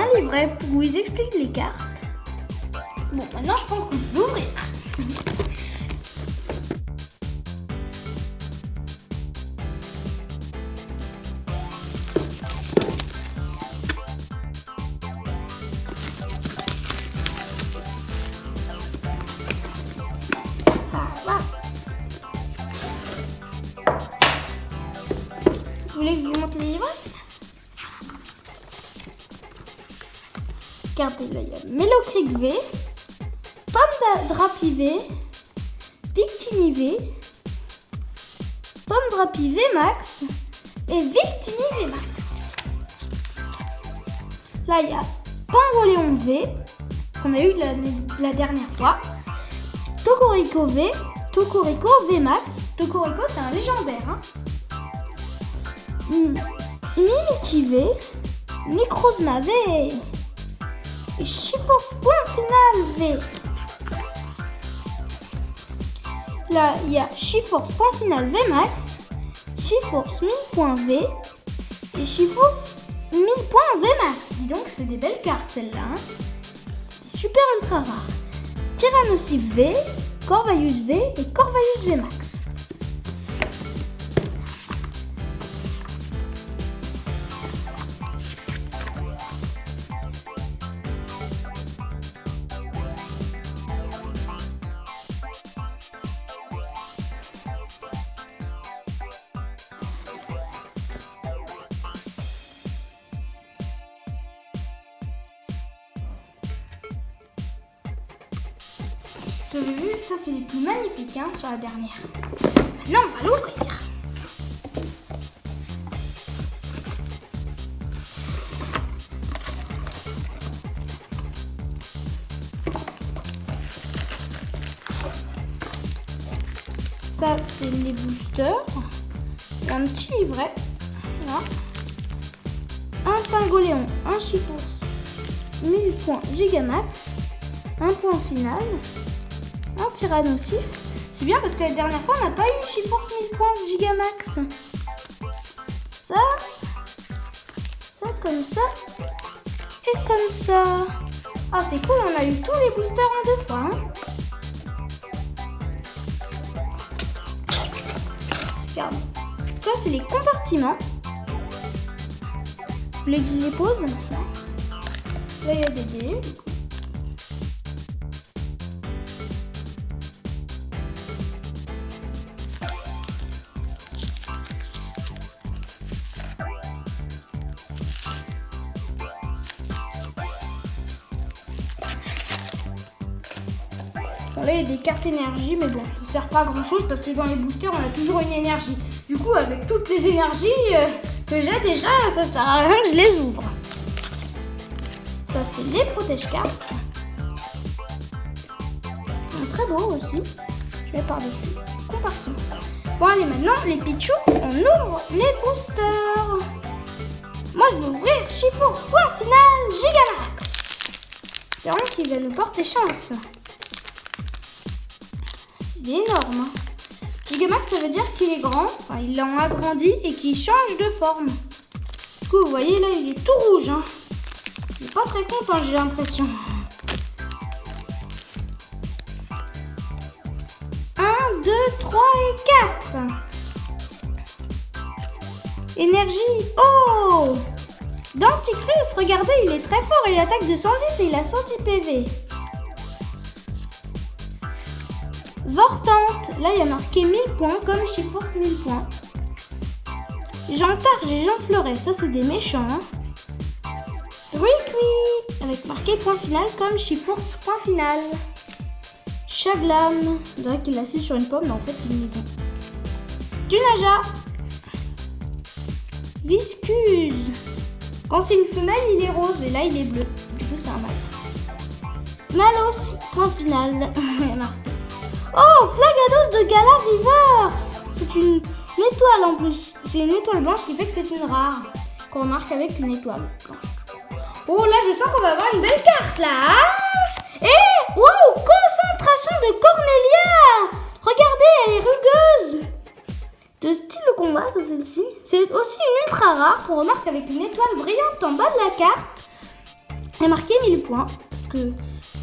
un livret où ils expliquent les cartes. Bon maintenant je pense qu'on peut l'ouvrir. Regardez, là, il y a Mélocric V, Pomme Drapi V, Victini V, Pomme Drapi V Max et Victini V Max. Là, il y a Pingoléon V, qu'on a eu la, dernière fois. Tokorico V, Tokorico V Max. Tokorico, c'est un légendaire. Hein. Hmm. Mimiki V, Necrozma V et Chiforce Point Final V. Là, il y a Chiforce Point Final V Max, Chiforce 1000 points V et Chiforce 1000 points V Max. Dis donc, c'est des belles cartes celles-là. Hein. Super ultra rares. Tyrannosaurus V, Corvalius V et Corvalius V Vous avez vu, ça c'est les plus magnifiques hein, sur la dernière. Maintenant on va l'ouvrir. Ça c'est les boosters. Un petit livret. Là. Un pingoléon, un chiffon, 1000 points Gigamax, un point final, un tyrannosif. C'est bien parce que la dernière fois, on n'a pas eu Chiforce 1000 points Gigamax. Ça, ça comme ça, et comme ça. Ah, c'est cool, on a eu tous les boosters en deux fois. Hein. Regarde, ça c'est les compartiments. Je les pose Là, il y a des dés. Bon, des cartes énergie, mais bon, ça sert pas à grand chose parce que dans les boosters, on a toujours une énergie. Du coup, avec toutes les énergies euh, que j'ai déjà, ça sert à rien que je les ouvre. Ça, c'est les protège-cartes. Très beau aussi. Je vais par-dessus. Compartiment. Bon, allez, maintenant, les pitchous, on ouvre les boosters. Moi, je vais ouvrir Chifours, point final, Gigamax. Espérons qu'il va nous porter chance. Il est énorme. hein. Gigamax, ça veut dire qu'il est grand, enfin, il l'a agrandi et qu'il change de forme. Du coup, vous voyez, là, il est tout rouge. Hein. Il est pas très content, j'ai l'impression. 1, 2, 3 et 4. Énergie. Oh Denticrus, regardez, il est très fort. Il attaque de 110 et il a 110 PV. Vortante. Là, il y a marqué 1000 points, comme Chiforce 1000 points. Jean Targe et Jean Fleuret. Ça, c'est des méchants. hein. avec marqué point final comme Chifourse point final. Chaglam, on dirait qu'il est assis sur une pomme, mais en fait c'est une maison. Du Naja. Viscuse. Quand c'est une femelle, il est rose et là il est bleu. Du coup, c'est un mâle. Malos, point final. oh, Flagados de Gala Reverse. C'est une, étoile en plus. C'est une étoile blanche qui fait que c'est une rare. Qu'on remarque avec une étoile blanche. Oh, là, je sens qu'on va avoir une belle carte là. Et, wow, concentration de Cornelia. Regardez, elle est rugueuse de style de combat, celle-ci. C'est aussi une ultra rare qu'on remarque avec une étoile brillante en bas de la carte. Elle est marquée 1000 points. Parce que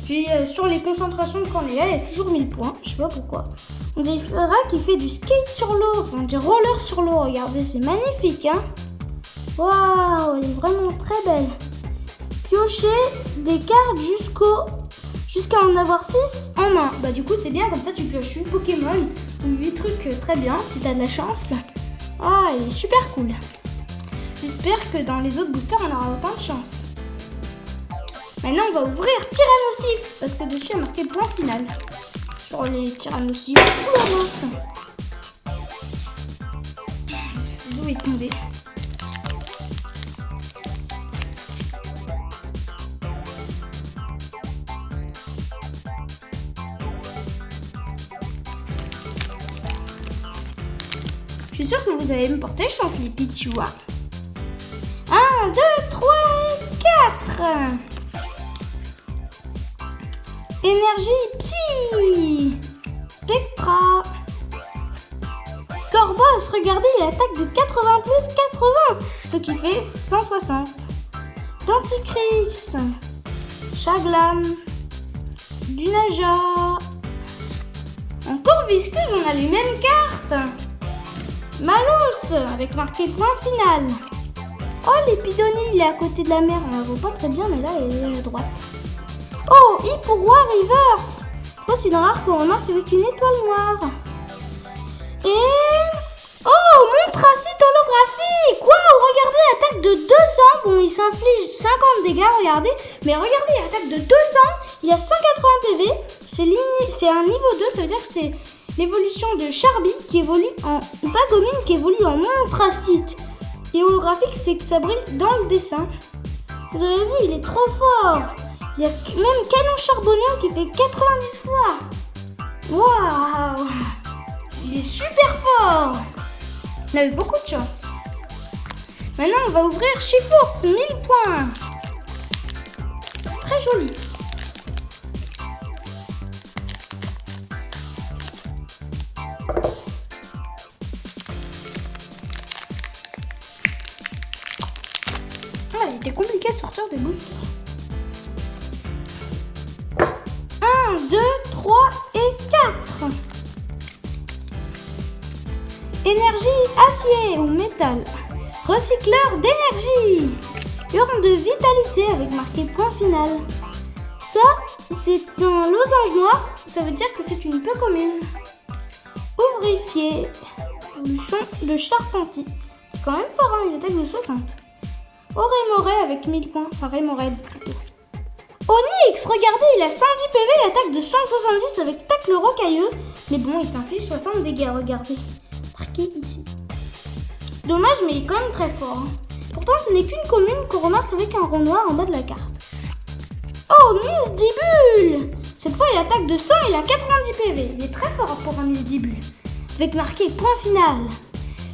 euh, sur les concentrations de Cornelia, il y a toujours 1000 points. Je sais pas pourquoi. On dirait qu'il fait du skate sur l'eau, enfin du roller sur l'eau. Regardez, c'est magnifique. Hein Waouh, elle est vraiment très belle. Piocher des cartes jusqu'au jusqu'à en avoir 6 en main. Bah du coup c'est bien, comme ça tu pioches 8 Pokémon ou 8 trucs euh, très bien si t'as de la chance. Ah, il est super cool. J'espère que dans les autres boosters on aura autant de chance. Maintenant on va ouvrir Tyrannosif parce que dessus il y a marqué point final. Sur les Tyrannosif. Ciseau est tombé. Je suis sûre que vous allez me porter chance, les pichouas. 1, 2, 3 4. Énergie Psy. Spectra. Corbos, regardez, il attaque de 80 plus 80, ce qui fait 160. Denticris. Chaglam. Dunaja. Encore visqueuse, on a les mêmes cartes. Malus avec marqué point final. Oh, l'épidonie, il est à côté de la mer. On la voit pas très bien, mais là, elle est à droite. Oh, Hipporois Reverse. Oh, c'est dans l'arc qu'on remarque avec une étoile noire. Et... Oh, montracite holographique Waouh, regardez, attaque de 200. Bon, il s'inflige 50 dégâts, regardez. Mais regardez, attaque de 200. Il a 180 PV. C'est un niveau 2, ça veut dire que c'est l'évolution de Charby qui évolue en Bagomine qui évolue en montracite. Et holographique, c'est que ça brille dans le dessin. Vous avez vu, il est trop fort. Il y a même canon charbonneur qui fait 90 fois. Waouh Il est super fort. On a eu beaucoup de chance. Maintenant, on va ouvrir Chiforce 1000 points. Très joli. C'est compliqué de sortir des boosters. Acier ou métal. Recycleur d'énergie. Urne de vitalité avec marqué point final. Ça, c'est un losange noir. Ça veut dire que c'est une peu commune. Ouvrifié. Son de charpentier. Quand même fort, hein, il attaque de 60. Aurémoré avec 1000 points. Enfin, Rémorel plutôt. Onyx, regardez, il a 110 PV, il attaque de 170 avec tacle rocailleux. Mais bon, il s'inflige 60 dégâts, regardez. Traqué ici. Dommage, mais il est quand même très fort. Hein. Pourtant, ce n'est qu'une commune qu'on remarque avec un rond noir en bas de la carte. Oh, Miss Dibule Cette fois, il attaque de 100, il a 90 PV. Il est très fort pour un Miss Dibule. Avec marqué point final.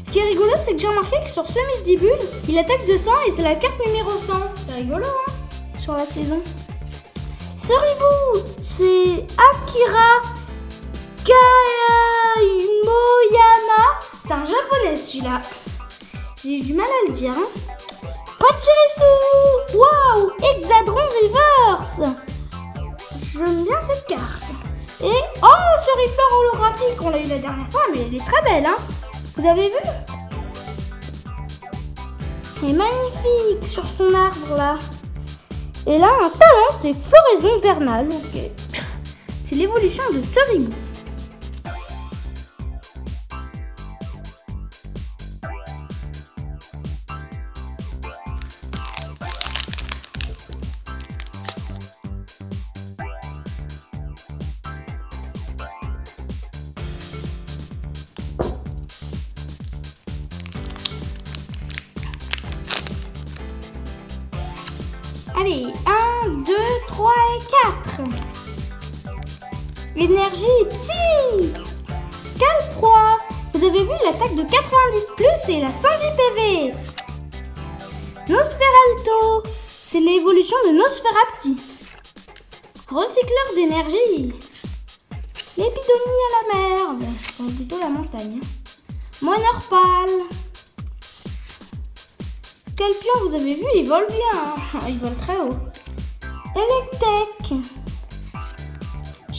Ce qui est rigolo, c'est que j'ai remarqué que sur ce Misdibule, il attaque 200 et c'est la carte numéro 100. C'est rigolo, hein Sur la saison. Ce ribou, c'est Akira Kaimoyama. C'est un japonais, celui-là. J'ai du mal à le dire, hein Pachirisu Waouh Hexadron Reverse J'aime bien cette carte. Et, oh, ce rifleur holographique, on l'a eu la dernière fois, mais il est très belle, hein vous avez vu? Elle est magnifique sur son arbre là. Et là, un talent, c'est floraison vernale. Ok. C'est l'évolution de ce ribou. Énergie Psy Calproie Vous avez vu l'attaque de 90 plus et la 110 PV Nosferalto C'est l'évolution de Nosferapti. Recycleur d'énergie L'épidémie à la merde Enfin, plutôt la montagne. Moineur pâle vous avez vu, il vole bien. Il vole très haut. Electek.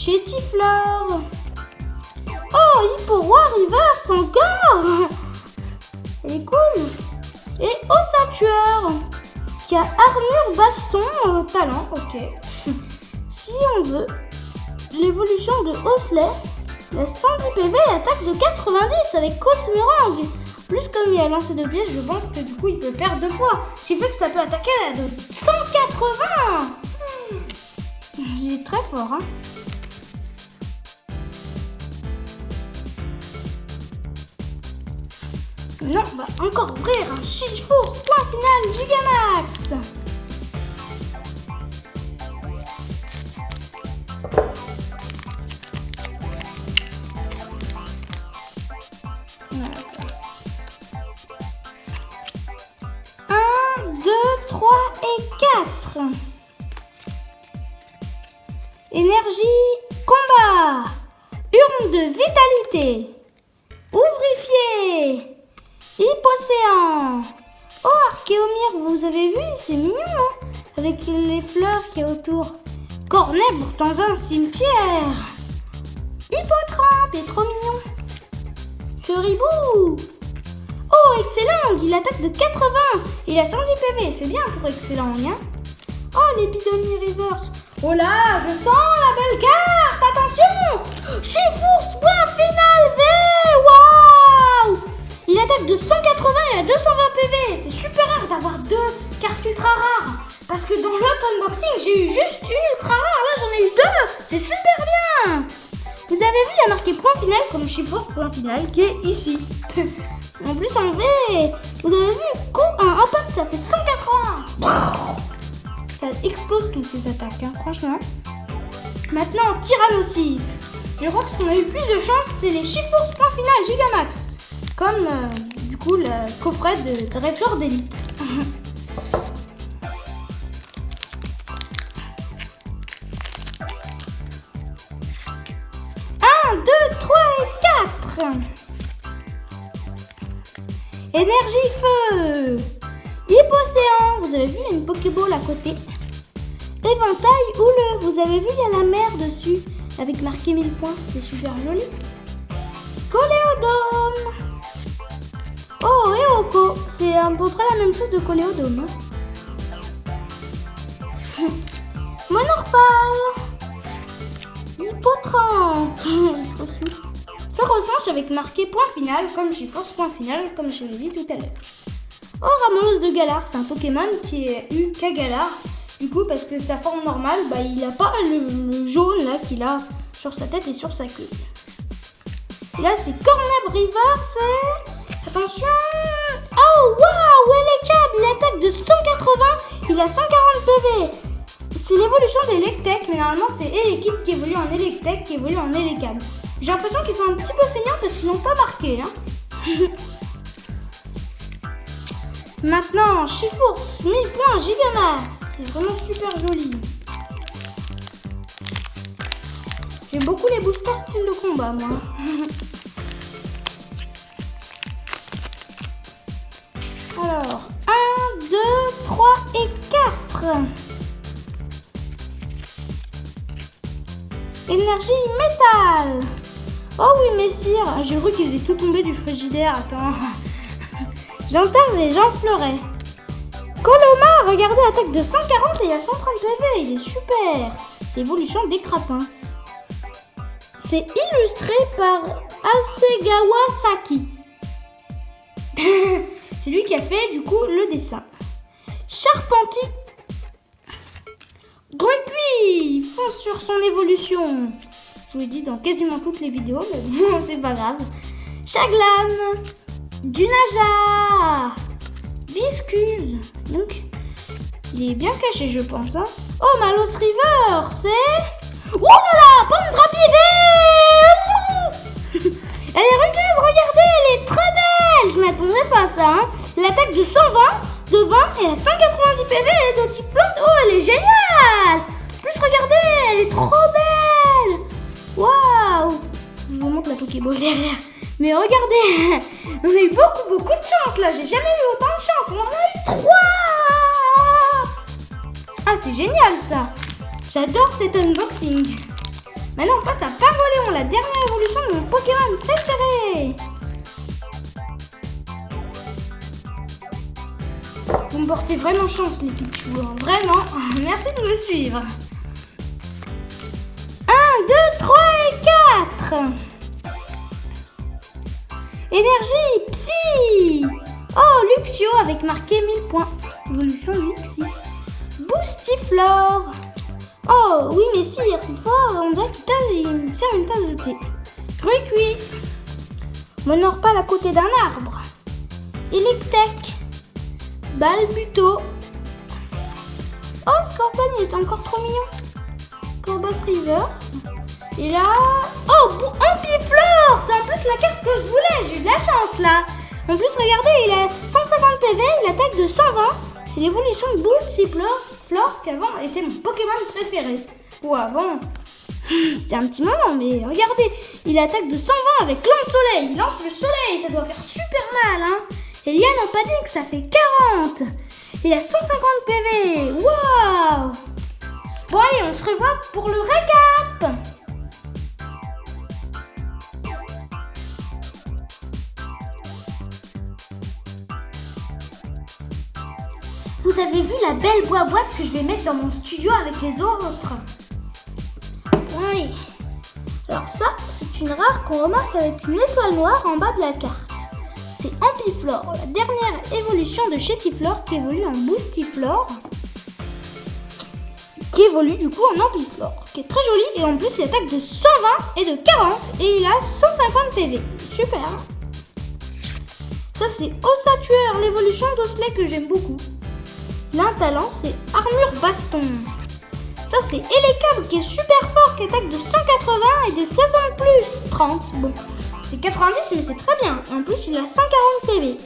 Chétiflore. Oh, Hippo Roi Reverse encore. Elle est cool. Et Osatueur. Qui a armure, baston, euh, talent. Ok. si on veut l'évolution de Osley, la 110 PV attaque de 90 avec Cosmurang. Plus comme il a lancé de pièces, je pense que du coup il peut faire deux fois. Ce qui fait que ça peut attaquer à de 180 J'ai très fort, hein. Non, on va encore ouvrir un Shield Force final Gigamax Un, deux, trois et quatre. Énergie, combat. Urne de vitalité. Ouvrifié. Hypocéan. Oh, Archéomir, vous avez vu, c'est mignon, hein Avec les fleurs qui est autour. Cornet dans un cimetière. Hippotrampe, est trop mignon. Furibou. Oh, excellent Il attaque de 80 Il a 110 PV, c'est bien pour excellent, hein Oh, l'épidémie reverse Oh là, je sens la belle carte Attention Chifours, point final V Waouh Il attaque de 180 et à 220 PV C'est super rare d'avoir deux cartes ultra rares Parce que dans l'autre unboxing, j'ai eu juste une ultra rare, là j'en ai eu deux C'est super bien Vous avez vu, il y a marqué point final comme Chifours, point final, qui est ici En plus, en vrai, vous avez vu, coup, un impact, ça fait 180. Ça explose tous ces attaques, hein, franchement. Maintenant, Tyrannosif. Je crois que ce qu'on a eu plus de chance, c'est les Chiffres point final Gigamax. Comme, euh, du coup, le coffret de dresseur d'élite. Un, deux, trois et quatre. Énergie feu Hypocéan Vous avez vu, il y a une Pokéball à côté? Éventail houleux Vous avez vu, il y a la mer dessus. Avec marqué 1000 points. C'est super joli. Coléodome Oh, et Oko C'est à peu près la même chose de Coléodome. hein. Monorpal chou. Férocinge avec marqué point final, comme chez Force point final, comme je l'ai dit tout à l'heure. Oh, Ramos de Galar, c'est un Pokémon qui est eu qu'à Galar. Du coup, parce que sa forme normale, bah, il n'a pas le, jaune qu'il a sur sa tête et sur sa queue. Là, c'est Cornab River, c'est... Attention Oh, waouh Electab, il attaque de 180, il a 140 PV. C'est l'évolution d'Electek, mais normalement, c'est Elekid qui évolue en Electek, qui évolue en Elecab. J'ai l'impression qu'ils sont un petit peu feignants parce qu'ils n'ont pas marqué. Hein. Maintenant, Chifours, 1000 points, Gigamax. C'est vraiment super joli. J'aime beaucoup les boosters style de combat, moi. 3 et 4. Énergie métal. Oh oui, messire. J'ai cru qu'ils étaient tout tombés du frigidaire. Attends. J'entends et Jean Fleuret. Coloma, regardez, attaque de 140 et il y a 130 PV. Il est super. Évolution des crapins. C'est illustré par Asegawa Saki. C'est lui qui a fait du coup le dessin. Charpenti. Grumpy fonce sur son évolution. Je vous l'ai dit dans quasiment toutes les vidéos, mais bon, c'est pas grave. Chaglam. Dunaja. Viscuse. Donc, Il est bien caché, je pense. Hein. Oh, Malos River, c'est... Oh là 20 et à 190 PV, de type plante. Oh, elle est géniale Plus, regardez, elle est trop belle Waouh Je vous montre la Pokéball derrière. Mais regardez, on a eu beaucoup, beaucoup de chance là. J'ai jamais eu autant de chance. On en a eu trois. Ah, c'est génial ça. J'adore cet unboxing. Maintenant, on passe à Pingoléon, la dernière évolution de mon Pokémon préféré. Me portez vraiment chance, les Pichou. Hein. Vraiment. Merci de me suivre. 1, 2, 3 et 4. Énergie Psy Oh, Luxio avec marqué 1000 points. Évolution Luxi. Boostiflore Oh, oui, mais si, cette fois, on dirait qu'il sert une tasse de thé. Cuit Monore pas à côté d'un arbre. Electek. Balbuto. Oh, Scorpion, il est encore trop mignon. Corbos Reverse. Et là... Oh, Ampiflore C'est en plus la carte que je voulais, j'ai eu de la chance là En plus, regardez, il a 150 PV, il attaque de 120. C'est l'évolution de Bullsiflore, Flore qui avant était mon Pokémon préféré. Ou avant... C'était un petit moment, mais regardez, il attaque de 120 avec lance-soleil. Il lance le soleil, ça doit faire super mal, hein Et Liane n'a pas dit que ça fait 40. Il a 150 PV. Waouh Bon allez, on se revoit pour le récap Vous avez vu la belle boîte que je vais mettre dans mon studio avec les autres? Oui. Alors ça, c'est une rare qu'on remarque avec une étoile noire en bas de la carte. C'est Ampiflore, la dernière évolution de Chetiflore qui évolue en Boostiflore. Qui évolue du coup en Ampiflore, qui est très joli et en plus il attaque de 120 et de 40 et il a 150 PV. Super Ça c'est Ossatueur, l'évolution d'Osley que j'aime beaucoup. L'un talent, c'est armure baston. Ça, c'est Elekab qui est super fort, qui attaque de 180 et de 60 plus 30. Bon, c'est 90, mais c'est très bien. En plus, il a 140 PV.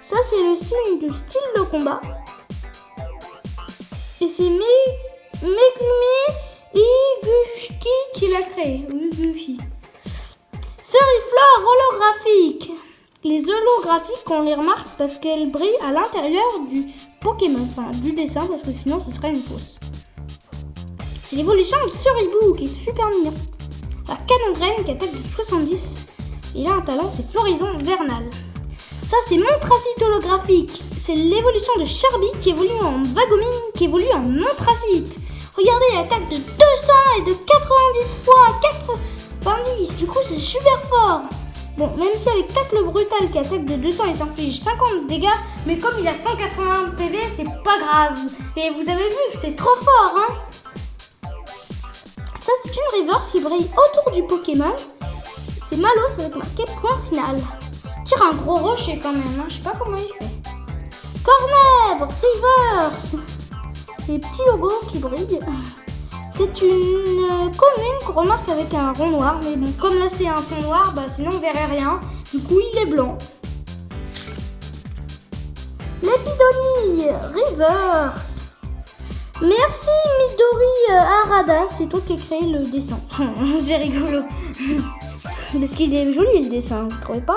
Ça, c'est le signe de style de combat. Et c'est Megumi Iguchi qui l'a créé. Iguchi. Holographique. Les holographiques, on les remarque parce qu'elles brillent à l'intérieur du Pokémon, enfin du dessin, parce que sinon ce serait une fausse. C'est l'évolution de Suribou qui est super mignon. La canon graine qui attaque de 70. Il a un talent, c'est Floraison Vernal. Ça, c'est Montracite holographique. C'est l'évolution de Charby qui évolue en Vagomine, qui évolue en Montracite. Regardez, il attaque de 200 et de 90 fois 90. Du coup, c'est super fort. Bon, même si avec tacle brutal qui attaque de 200, il s'inflige 50 dégâts, mais comme il a 180 PV, c'est pas grave. Et vous avez vu, c'est trop fort, hein Ça, c'est une reverse qui brille autour du Pokémon. C'est Malos avec marqué point final. Tire un gros rocher quand même, hein. je sais pas comment il fait. Cornèbre, reverse Les petits logos qui brillent. C'est une euh, commune qu'on remarque avec un rond noir, mais bon, comme là c'est un fond noir, bah sinon on verrait rien. Du coup, il est blanc. L'épidonie Reverse. Merci Midori euh, Arada, c'est toi qui as créé le dessin. c'est rigolo. Parce qu'il est joli le dessin, vous trouvez pas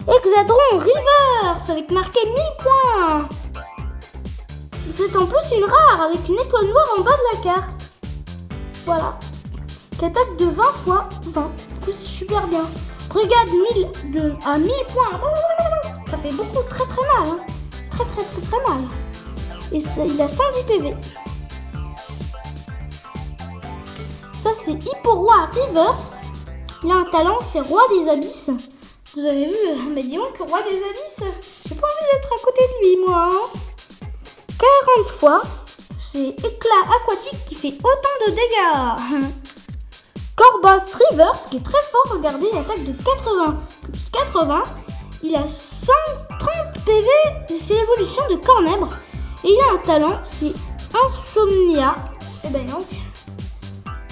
Hexadron Reverse avec marqué 1000 points. C'est en plus une rare avec une étoile noire en bas de la carte. Voilà. Qui attaque de 20 fois 20. Du c'est super bien. Regarde 1000 de, à 1000 points. Ça fait beaucoup, très très mal. Hein. Très très très très mal. Et ça, il a 110 PV. Ça c'est Hippo-Roi Reverse. Il a un talent, c'est Roi des Abysses. Vous avez vu, euh, mais dis que Roi des Abysses, j'ai pas envie d'être à côté de lui, moi. 40 hein. fois c'est éclat aquatique qui fait autant de dégâts. Corbos Reverse qui est très fort, regardez, il attaque de 80 plus 80. Il a 130 PV, c'est l'évolution de Cornèbre. Et il a un talent, c'est Insomnia. Et ben donc,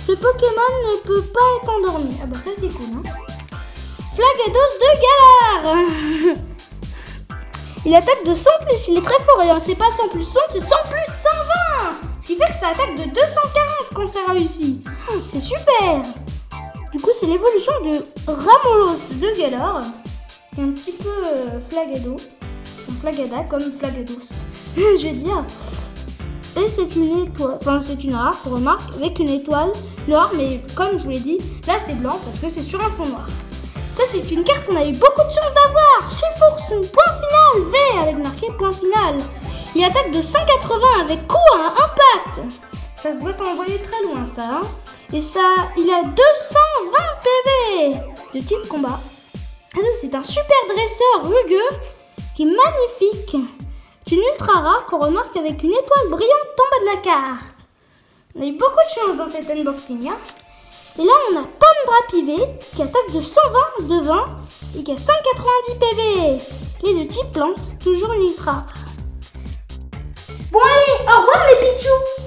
ce Pokémon ne peut pas être endormi. Ah bah ça c'est cool. Hein Flagados de Galar Il attaque de 100 plus, il est très fort. Et c'est pas 100 plus 100, c'est 100 plus 120 Ce qui fait que ça attaque de 240 quand ça réussit. C'est super Du coup, c'est l'évolution de Ramolos de Galar. C'est un petit peu euh, Flagado. Flagada comme Flagados. Je vais dire. Et c'est une étoile, enfin c'est une rare, remarque, avec une étoile noire, mais comme je vous l'ai dit, là c'est blanc parce que c'est sur un fond noir. Ça c'est une carte qu'on a eu beaucoup de chance d'avoir. Chez Fourson, point final, V avec marqué point final. Il attaque de 180 avec coup à impact. Ça doit t'envoyer très loin ça. Hein. Et ça, il a 220 PV de type combat. Ah, c'est un super dresseur rugueux qui est magnifique. C'est une ultra rare qu'on remarque avec une étoile brillante en bas de la carte. On a eu beaucoup de chance dans cet unboxing. Hein. et là, on a Tondra Pivé qui attaque de 120 de 20 et qui a 190 PV. Et de type plante, toujours une ultra. Bon allez, au revoir les pichous